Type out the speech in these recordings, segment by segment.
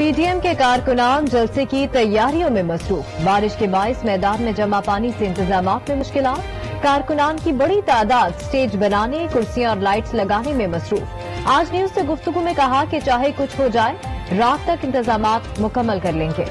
PDM के कारकुनान जलसे की तैयारियों में मसरूफ। बारिश के बायस मैदान में जमा पानी से इंतज़ाम में मुश्किल कारकुनान की बड़ी तादाद स्टेज बनाने, कुर्सियाँ और लाइट्स लगाने में मसरूफ। आज न्यूज़ से गुफ्तगू में कहा कि चाहे कुछ हो जाए, रात तक इंतज़ाम मुकम्मल कर लेंगे।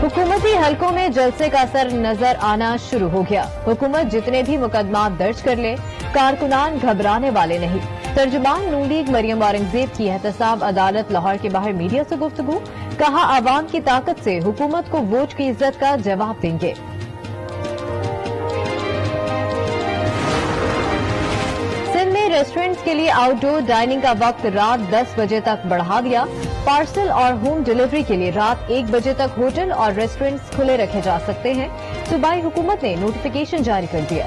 हुकूमती हलकों में जलसे का असर नज़र आना शुरू हो गया। हुकूमत जितने भी मुकदमा दर्ज कर ले, कारकुनान घबराने वाले नहीं। तर्जुमान नू लीग मरियम औरंगज़ेब की एहतसाब अदालत लाहौर के बाहर मीडिया से गुफ्तगू, कहा आवाम की ताकत से हुकूमत को वोट की इज़्ज़त का जवाब देंगे। सिंध में रेस्टोरेंट्स के लिए आउटडोर डाइनिंग का वक्त रात 10 बजे तक बढ़ा दिया पार्सल और होम डिलीवरी के लिए रात एक बजे तक होटल और रेस्टोरेंट्स खुले रखे जा सकते हैं। सूबाई हुकूमत ने नोटिफिकेशन जारी कर दिया।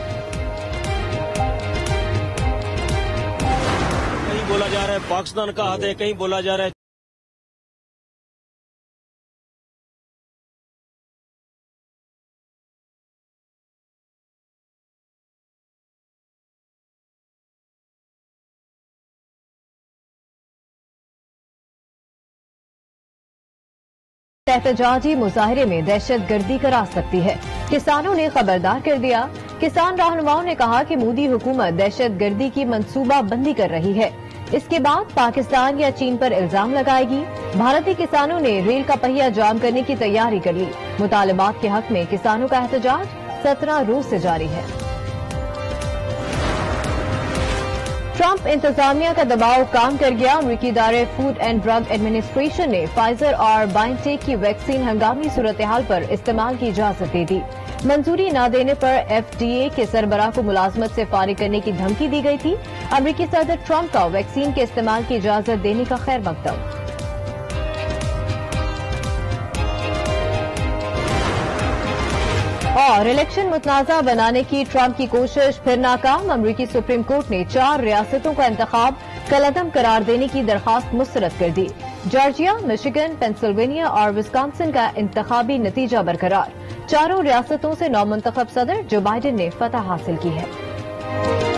बोला जा रहा है, पाकिस्तान का हाथ है, कहीं बोला जा रहा है। एहतजाजी मुजाहरे में दहशत गर्दी करा सकती है। किसानों ने खबरदार कर दिया। किसान रहनुमाओं ने कहा कि मोदी हुकूमत दहशत गर्दी की मनसूबा बंदी कर रही है। इसके बाद पाकिस्तान या चीन पर इल्ज़ाम लगाएगी। भारतीय किसानों ने रेल का पहिया जाम करने की तैयारी कर ली। मुतालबात के हक में किसानों का एहतजाज सत्रह रोज से जारी है। ट्रंप इंतजामिया का दबाव काम कर गया। अमरीकी इदारे फ़ूड एंड ड्रग एडमिनिस्ट्रेशन ने फाइजर और बायोटेक की वैक्सीन हंगामी सूरत हाल पर इस्तेमाल की इजाज़त दे दी। मंजूरी न देने पर एफडीए के सरबराह को मुलाजमत से फारिग करने की धमकी दी गई थी। अमरीकी सदर ट्रंप का वैक्सीन के इस्तेमाल की इजाज़त देने का खैर मकदम। और इलेक्शन मुतनाज़ा बनाने की ट्रंप की कोशिश फिर नाकाम। अमरीकी सुप्रीम कोर्ट ने चार रियासतों का इंतखाब कलदम करार देने की दरखास्त मुस्रद कर दी। जॉर्जिया, मिशिगन, पेंसिल्वेनिया और विस्कॉन्सिन का इंतबी नतीजा बरकरार। चारों रियासतों से नौ मुंतब सदर जो बाइडन ने फतह हासिल की है।